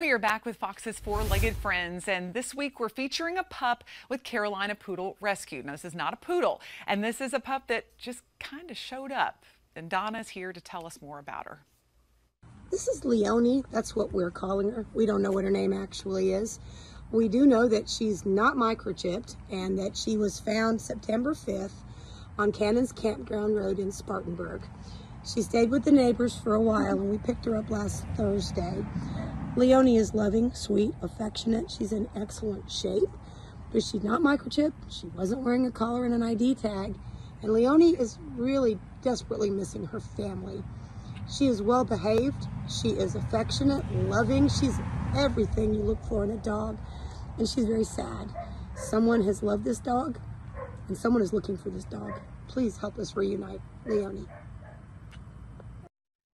We are back with Fox's four-legged friends, and this week we're featuring a pup with Carolina Poodle Rescue. Now, this is not a poodle, and this is a pup that just kind of showed up. And Donna's here to tell us more about her. This is Leoni. That's what we're calling her. We don't know what her name actually is. We do know that she's not microchipped and that she was found September 5th on Cannons Campground Road in Spartanburg. She stayed with the neighbors for a while and we picked her up last Thursday. Leoni is loving, sweet, affectionate. She's in excellent shape, but she's not microchipped. She wasn't wearing a collar and an ID tag. And Leoni is really desperately missing her family. She is well behaved. She is affectionate, loving. She's everything you look for in a dog. And she's very sad. Someone has loved this dog and someone is looking for this dog. Please help us reunite Leoni.